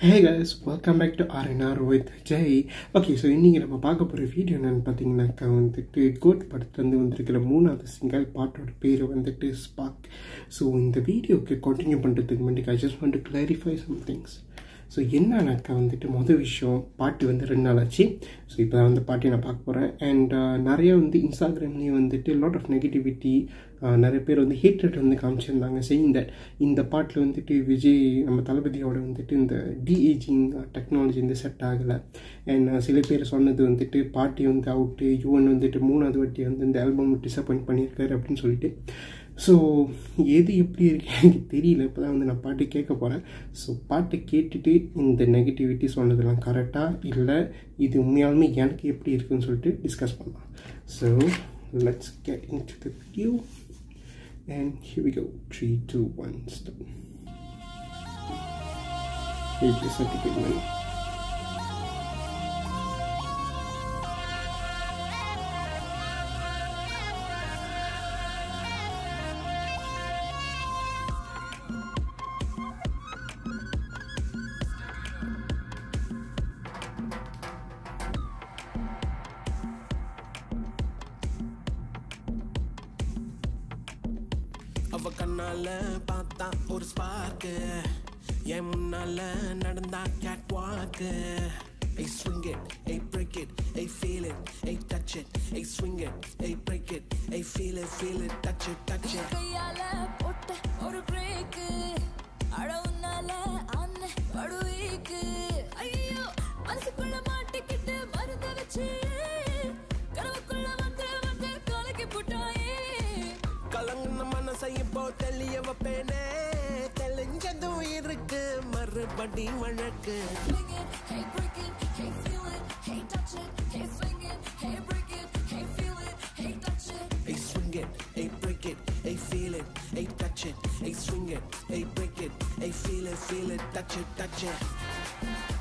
Hey guys welcome back to RNR with Jai okay so இன்றைக்கி நம்ம பார்க்க போகிற வீடியோ என்னென்னு பார்த்தீங்கன்னாக்கா வந்துட்டு கோட் படத்துலேருந்து வந்திருக்கிற மூணாவது சிங்கிள் பாட்டோட பேர் வந்துட்டு ஸ்பாக் ஸோ இந்த வீடியோக்கு கண்டினியூ பண்ணுறதுக்கு முன்னாடி I just want to clarify some things so என்னன்னாக்கா வந்துட்டு மொதல் விஷயம்? பாட்டு வந்து ரெண்டு நாள் ஆச்சு. ஸோ இப்போ தான் வந்து பாட்டி நான் பார்க்க போகிறேன் அண்ட் uh, நிறைய வந்து இன்ஸ்டாகிராம்லேயும் வந்துட்டு லாட் ஆஃப் நெகட்டிவிட்டி நிறைய பேர் வந்து ஹேட்ரட் வந்து காமிச்சிருந்தாங்க. செய்யும் தட் இந்த பாட்டில் வந்துட்டு விஜய் நம்ம தளபதியோட வந்துட்டு இந்த டிஏஜிங் டெக்னாலஜி uh, வந்து செட் ஆகலை. அண்ட் சில பேர் சொன்னது வந்துட்டு பாட்டி வந்து அவுட்டு யுவன் வந்துட்டு மூணாவது வாட்டி வந்து இந்த ஆல்பம் டிசப்பாயிண்ட் பண்ணியிருக்காரு அப்படின்னு சொல்லிட்டு. ஸோ எது எப்படி இருக்கு? எனக்கு தெரியல. இப்போ தான் வந்து நான் பாட்டு கேட்க போகிறேன் ஸோ பாட்டை கேட்டுட்டு இந்த நெகட்டிவிட்டி சொன்னதெல்லாம் கரெக்டாக இல்லை இது உண்மையாலுமே எனக்கு எப்படி இருக்குன்னு சொல்லிட்டு டிஸ்கஸ் பண்ணலாம். So let's get in to the video and here we go three two one stop Here's the certificate. அவ கண்ணால பார்த்தா ஒரு ஸ்பார்க்கு என் முன்னால நடந்தா கேட் வாக்கு Hey swing it, hey break it, hey feel it, hey touch it, hey swing it, hey break it, hey feel it, feel it, touch it, touch it. கையால போட்ட ஒரு பிரேக்கு இப்போ தெளிய வைப்பேனே தெளிஞ்சதும் இருக்கு மறுபடி வழக்கு Hey swing it, hey break it, hey feel it, hey touch it, hey swing it, hey break it, hey feel it, feel it, touch it, touch it.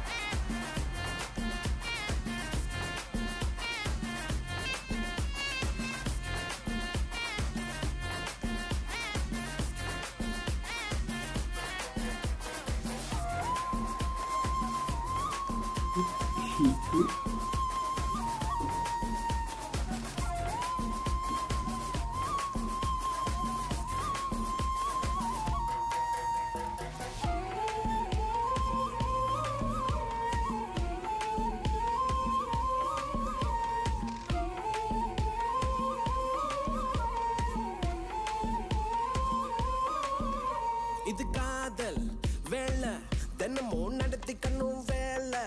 இது காதல் வேலை. தினமும் நடத்திக்கணும் வேலை.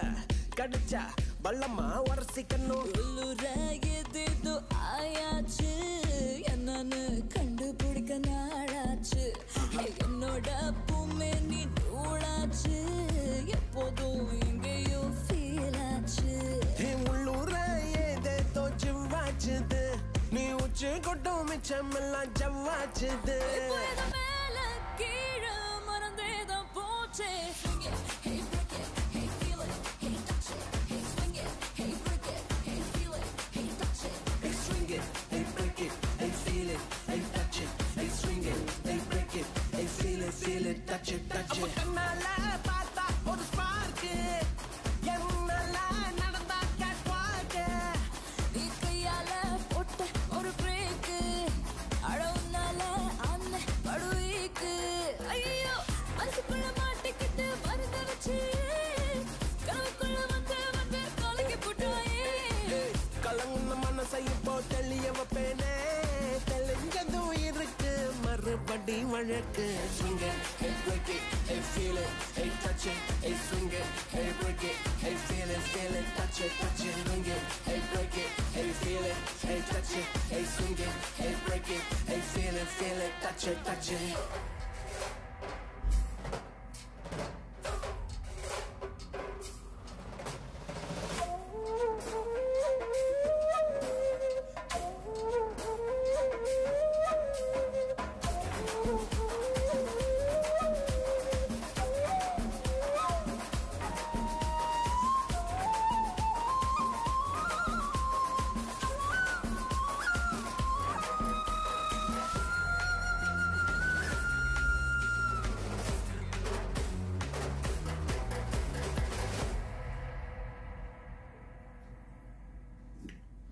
கடிச்சா பள்ளமா உரசிக்கணும் உள்ளுர எதேதோ ஆயாச்சு. என்னன்னு கண்டுபிடிக்க நாளாச்சு. என்னோட பூமே நீ நூலாச்சு. எப்போதும் எங்கேயோ ஃபீல் ஆச்சு. உள்ளூர ஏதேதோ ஜிவ்வாச்சுது. நீ உச்சி கொட்டும் மிச்சமெல்லாம் ஜவ்வாச்சுது. Touch it, touch it. மறுபடி வழக்கு swing it, hey break it, hey feel it, hey touch it, hey swing it, hey break it, hey feel it, feel it, touch it, touch it, swing it, hey break it, hey feel it, hey touch it, hey swing it, hey break it, hey feel it, feel it, touch it, touch it.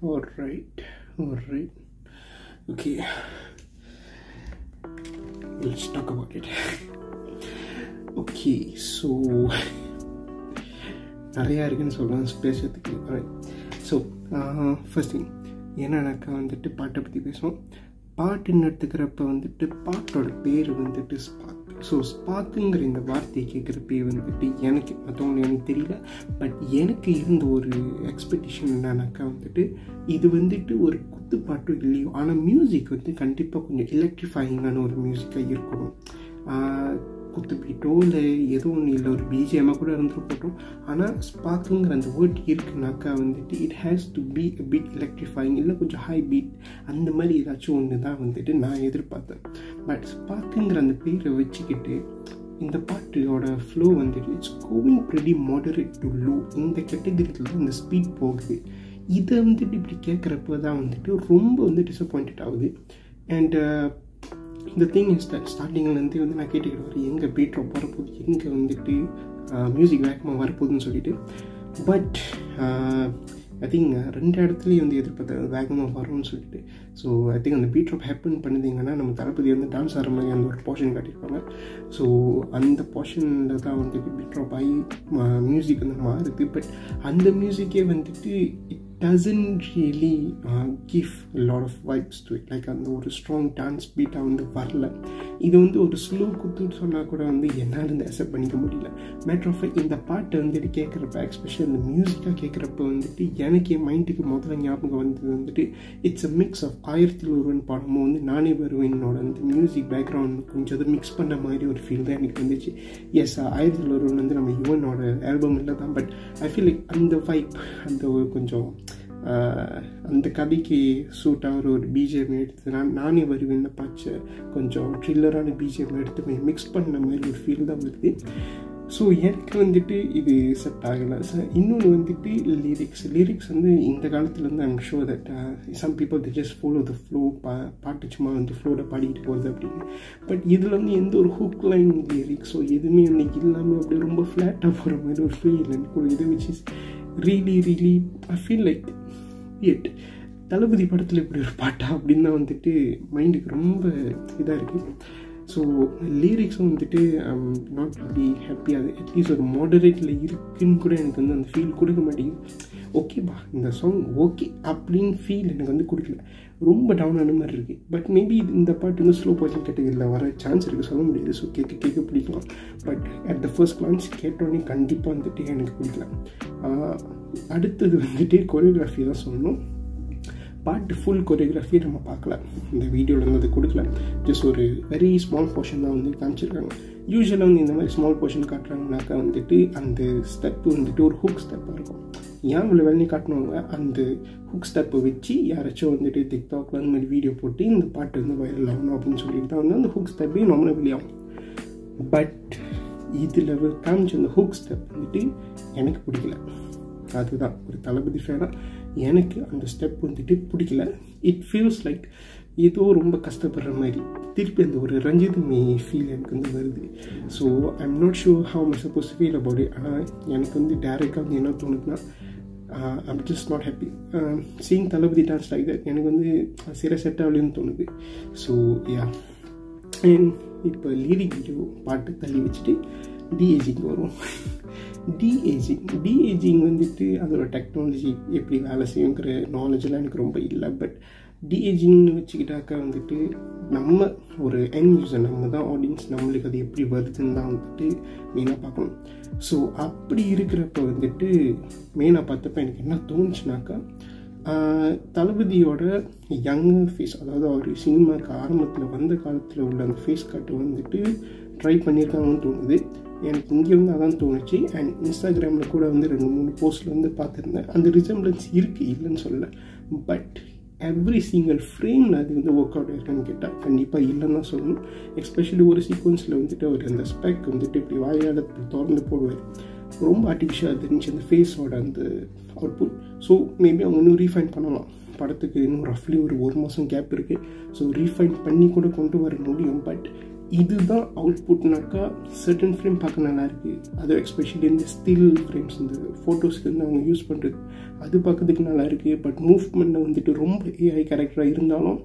Alright, alright. Okay. Let's talk about it. okay, so நிறையா இருக்குன்னு சொல்கிறேன் பேசுறதுக்கு so first thing என்னன்னாக்கா வந்துட்டு பாட்டை பற்றி பேசுவோம் பாட்டுன்னு எடுத்துக்கிறப்ப வந்துட்டு பாட்டோட பேர் வந்துட்டு ஸ்பாக் ஸோ ஸ்பார்க்குங்கிற இந்த வார்த்தையை கேட்குறப்பே வந்துட்டு எனக்கு மற்றவங்களுக்கு எனக்கு தெரியல. பட் எனக்கு இருந்த ஒரு எக்ஸ்பெக்டேஷன் என்னன்னாக்கா வந்துட்டு இது வந்துட்டு ஒரு குத்து பாட்டும் இல்லையோ ஆனால் மியூசிக் வந்து கண்டிப்பாக கொஞ்சம் எலக்ட்ரிஃபையிங்கான ஒரு மியூசிக்காக இருக்கணும். குத்து பீட்டோ இல்லை ஏதோ ஒன்று இல்லை ஒரு பிஜிஎம்மாக கூட இருந்துட்டு போட்டோம். ஆனால் ஸ்பார்க்குங்கிற அந்த வேர்ட் இருக்குனாக்கா வந்துட்டு it has to be a bit electrifying இல்லை கொஞ்சம் ஹை பீட் அந்த மாதிரி ஏதாச்சும் ஒன்று தான் வந்துட்டு நான் எதிர்பார்த்தேன். பட் ஸ்பார்க்குங்கிற அந்த பேரை வச்சுக்கிட்டு இந்த பாட்டோட ஃப்ளோ வந்துட்டு it's going pretty moderate to low இந்த கேட்டகரியில் இந்த ஸ்பீட் போகுது. இதை வந்துட்டு இப்படி கேட்குறப்ப தான் வந்துட்டு ரொம்ப வந்து டிசப்பாயின்ட் ஆகுது. அண்ட் இந்த திங் இஸ் தட் ஸ்டார்டிங்லேருந்து வந்து நான் கேட்டுக்கிட்டு வரேன் எங்கே பீட்ராப் வரப்போகுது எங்கே வந்துட்டு மியூசிக் வேகமாக வரப்போகுதுன்னு சொல்லிட்டு. பட் ஐ திங்க் ரெண்டு இடத்துலையும் வந்து எதிர்பார்த்த வேகமாக வரும்னு சொல்லிட்டு. ஸோ ஐ திங்க் அந்த பீட்ராப் ஹேப்பன் பண்ணுதீங்கன்னா நம்ம தளபதி வந்து டான்ஸ் ஆடுற மாதிரி அந்த ஒரு போர்ஷன் காட்டியிருப்பாங்க. ஸோ அந்த போர்ஷனில் தான் வந்துட்டு பீட்ராப் ஆகி மியூசிக் வந்து மாறுது. பட் அந்த மியூசிக்கே வந்துட்டு it doesn't really give lot of vibes to it like அந்த ஒரு ஸ்ட்ராங் டான்ஸ் பீட்டாக வந்து வரல. இது வந்து ஒரு ஸ்லோ குத்துன்னு சொன்னால் கூட வந்து என்னால் இந்த அக்செப்ட் பண்ணிக்க முடியல. மேட்ரு ஆஃப் இந்த பாட்டை வந்துட்டு கேட்குறப்ப எக்ஸ்பெஷல் இந்த மியூசிக்காக கேட்குறப்ப வந்துட்டு எனக்கு என் மைண்டுக்கு முதல்ல ஞாபகம் வந்தது வந்துட்டு இட்ஸ் அ மிக்ஸ் ஆஃப் ஆயிரத்தில் ஒருவன் படமும் வந்து நானே வருவேனோட அந்த மியூசிக் பேக்ரவுண்ட் கொஞ்சம் அதை மிக்ஸ் பண்ண மாதிரி ஒரு ஃபீல் தான் எனக்கு வந்துச்சு. எஸ் ஆயிரத்தில் ஒருவன் வந்து நம்ம யுவனோட ஆல்பம் இல்லை தான் பட் ஐ ஃபீல் லைக் அந்த வைப் அந்த ஒரு கொஞ்சம் அந்த கதைக்கு சூட் ஆகிற ஒரு பிஜிஎம் எடுத்து நான் நானே வருவேன் பாய்ச்ச கொஞ்சம் ட்ரில்லரான பிஜிஎம் எடுத்து மிக்ஸ் பண்ண மாதிரி ஒரு ஃபீல் தான் வருது. ஸோ எனக்கு வந்துட்டு இது செட் ஆகலை. சார் இன்னொன்று வந்துட்டு லிரிக்ஸ் லிரிக்ஸ் வந்து இந்த காலத்துலேருந்து I'm sure that some people they just follow the flow பா பாட்டு சும்மா வந்து ஃப்ளோவில் பாடிக்கிட்டு போகுது அப்படின்னு. பட் இதில் வந்து எந்த ஒரு ஹுக் லைன் லிரிக்ஸோ எதுவுமே அன்றைக்கி இல்லாமல் அப்படியே ரொம்ப ஃப்ளாட்டாக போகிற மாதிரி ஒரு ஃபீல் எனக்கு இது which is really really I feel like it Thalapathy படத்தில் இப்படி ஒரு பாட்டா அப்படின்னு தான் வந்துட்டு மைண்டுக்கு ரொம்ப இதாக இருக்குது ஸோ லிரிக்ஸும் வந்துட்டு நாட் ரியலி ஹாப்பியாக அட்லீஸ்ட் ஒரு மாடரேட்டில் இருக்குன்னு கூட எனக்கு வந்து அந்த ஃபீல் கொடுக்க மாட்டேங்குது. ஓகேப்பா இந்த சாங் ஓகே அப்படின்னு ஃபீல் எனக்கு வந்து கொடுக்கல. ரொம்ப டவுனான மாதிரி இருக்குது பட் மேபி இந்த பாட்டு வந்து ஸ்லோ போர்ஷன் கேட்டகரியில் வர சான்ஸ் இருக்குது சொல்ல முடியாது. ஸோ கேட்க கேட்க பிடிக்கலாம். But at the first glance கேட்டோடனே கண்டிப்பாக வந்துட்டு எனக்கு பிடிக்கல. அடுத்தது வந்துட்டு கொரியோகிராஃபி தான் சொல்லணும். பாட்டு ஃபுல் கொரியோகிராஃபி நம்ம பார்க்கல. இந்த வீடியோவில் வந்து அது கொடுக்கல. ஜஸ்ட் ஒரு வெரி ஸ்மால் போர்ஷன் தான் வந்து காமிச்சிருக்காங்க. யூஸ்வலாக வந்து இந்த மாதிரி ஸ்மால் போர்ஷன் காட்டுறாங்கனாக்கா வந்துட்டு அந்த ஸ்டெப் வந்துட்டு ஒரு ஹுக் ஸ்டெப்பாக இருக்கும். ஏன் இவ்வளோ வேலையை காட்டினவங்க அந்த ஹுக் ஸ்டெப்பை வச்சு யாராச்சும் வந்துட்டு டிக்டாக்ல அந்த மாதிரி வீடியோ போட்டு இந்த பாட்டு வந்து வைரல் ஆகணும் அப்படின்னு சொல்லிட்டு தான் வந்து அந்த ஹுக் ஸ்டெப்பையும் நம்மளே வெளியாகும் பட் இதில் காமிச்ச அந்த ஹுக் ஸ்டெப் வந்துட்டு எனக்கு பிடிக்கல. அதுதான். ஒரு தளபதி ஃபேனாக எனக்கு அந்த ஸ்டெப் வந்துட்டு பிடிக்கல. இட் ஃபீல்ஸ் லைக் ஏதோ ரொம்ப கஷ்டப்படுற மாதிரி. திருப்பி அந்த ஒரு ரஞ்சித் மே ஃபீல் எனக்கு வந்து வருது. So I am not sure how my suppose feel about it ஆனால் எனக்கு வந்து டேரெக்டாக வந்து என்ன தோணுதுன்னா I'm just not happy seeing Thalapathy dance like that எனக்கு வந்து சில செட் ஆகலன்னு தோணுது. ஸோ யா அண்ட் இப்போ லீடிங் வீடியோ பாட்டு தள்ளி வச்சுட்டு டிஏஜிங் வரும் டிஏஜிங் டிஏஜிங் வந்துட்டு அதோட டெக்னாலஜி எப்படி வேலை செய்யுங்கிற நாலேஜெலாம் எனக்கு ரொம்ப இல்லை. பட் டிஏஜிங்னு வச்சுக்கிட்டாக்கா வந்துட்டு நம்ம ஒரு என் யூசர் நம்ம தான் ஆடியன்ஸ் நம்மளுக்கு அது எப்படி வருதுன்னு தான் வந்துட்டு மெயினாக பார்க்கணும். ஸோ அப்படி இருக்கிறப்ப வந்துட்டு மெயினாக பார்த்தப்ப எனக்கு என்ன தோணுச்சுனாக்கா தளபதியோட யங் ஃபேஸ் அதாவது அவர் சினிமாவுக்கு ஆரம்பத்தில் வந்த காலத்தில் உள்ள அந்த ஃபேஸ் கட்டு வந்துட்டு ட்ரை பண்ணியிருக்காங்கன்னு தோணுது. எனக்கு இங்கே வந்து அதான் தோணுச்சு. அண்ட் இன்ஸ்டாகிராமில் கூட வந்து ரெண்டு மூணு போஸ்ட்டில் வந்து பார்த்துருந்தேன். அந்த ரிசம்பிளன்ஸ் இருக்குது இல்லைன்னு சொல்லலை. பட் எவ்ரி சிங்கிள் ஃப்ரேமில் அது வந்து ஒர்க் அவுட் ஆயிருக்கான்னு கேட்டால் கண்டிப்பாக இல்லைன்னு தான் சொல்லணும். எஸ்பெஷலி ஒரு சீக்வன்ஸில் வந்துட்டு அவர் அந்த ஸ்பெக் வந்துட்டு இப்படி வாயால் திறந்து போடுவார். ரொம்ப ஆர்டிஃபிஷியலாக இருந்துச்சு அந்த ஃபேஸோட அந்த அவுட்புட் ஸோ மேபி அவங்க இன்னும் ரீஃபைன் பண்ணலாம். படத்துக்கு இன்னும் ரஃப்லி ஒரு ஒரு மாதம் கேப் இருக்குது ஸோ ரீஃபைன் பண்ணி கூட கொண்டு வர முடியும். பட் இதுதான் அவுட்புட்னாக்கா சர்டன் ஃப்ரேம் பார்க்க நல்லாயிருக்கு. அது எக்ஸ்பெஷலி இந்த ஸ்டில் ஃப்ரேம்ஸ் இந்த ஃபோட்டோஸ்க்கு வந்து அவங்க யூஸ் பண்ணுறது அது பார்க்கறதுக்கு நல்லாயிருக்கு. பட் மூவ்மெண்ட்டில் வந்துட்டு ரொம்ப ஏஐ கேரக்டராக இருந்தாலும்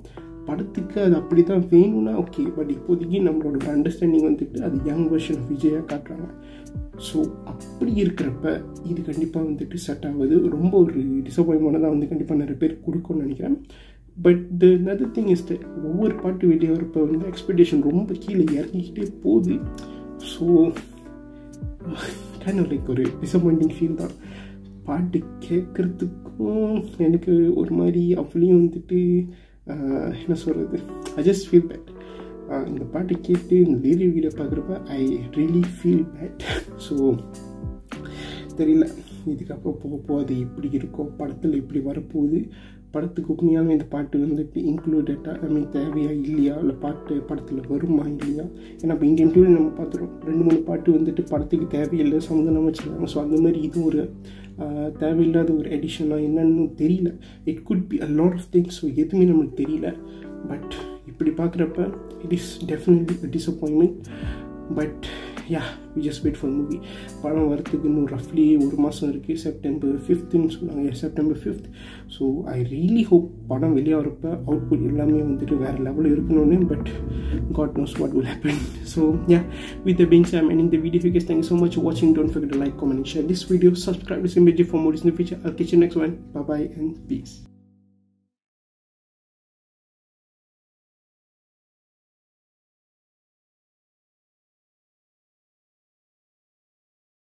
படத்துக்கு அது அப்படி தான் வேணும்னா ஓகே பட் இப்போதைக்கு நம்மளோட அண்டர்ஸ்டாண்டிங் வந்துட்டு அது யங் வெர்ஷன் ஆஃப் விஜயாக காட்டுறாங்க. ஸோ அப்படி இருக்கிறப்ப இது கண்டிப்பாக வந்துட்டு செட் ஆகுது. ரொம்ப ஒரு டிசப்பாயின்மெண்ட் தான் வந்து கண்டிப்பாக நிறைய பேர் கொடுக்கும்னு நினைக்கிறேன். But the other thing is the ஒவ்வொரு பாட்டு வெளியே வரப்போ வந்து எக்ஸ்பெக்டேஷன் ரொம்ப கீழே இறங்கிக்கிட்டே போகுது. ஸோ கைண்ட் லைக் ஒரு டிசப்பாயிண்டிங் ஃபீல் தான். பாட்டு கேட்குறதுக்கும் எனக்கு ஒரு மாதிரி அவளையும் வந்துட்டு என்ன சொல்கிறது ஐ ஜஸ்ட் ஃபீல் பேட் இந்த பாட்டு கேட்டு இந்த வீடியோ வீடியோ பார்க்குறப்ப I really feel bad so தெரியல. இதுக்கப்புறம் போக போக அது இப்படி இருக்கும் படத்தில் இப்படி வரப்போகுது படத்துக்கு உண்மையாலும் இந்த பாட்டு வந்துட்டு இன்க்ளூடட்டாக ஐ மீன் தேவையா இல்லையா? இல்லை பாட்டு படத்தில் வருமா இல்லையா? ஏன்னா இப்போ இந்தியன் டூவில் நம்ம பார்த்துருவோம் ரெண்டு மூணு பாட்டு வந்துட்டு படத்துக்கு தேவையில்லை. சம்மந்தமாக வச்சுருக்காங்க ஸோ அந்த மாதிரி இது ஒரு தேவையில்லாத ஒரு எடிஷனாக என்னன்னு தெரியல. It could be a lot of things so எதுவுமே நம்மளுக்கு தெரியல. பட் இப்படி பார்க்குறப்ப it is definitely a disappointment but ya we just wait for movie படம் வரத்துக்கு இன்னும் ரஃப்லி ஒரு மாதம் இருக்குது செப்டம்பர் ஃபிஃப்த்துன்னு சொன்னாங்க September fifth so I really hope படம் வெளியே வரப்போ அவுட்புட் எல்லாமே வந்துட்டு வேறு லெவலில் இருக்கணும்னு but God knows what will happen so ya with being Sam and இந்த video figures thank so much வாட்சிங் don't forget like comment share this video subscribe to சிம்பேஜி for more is in future kitchen next one bye and peace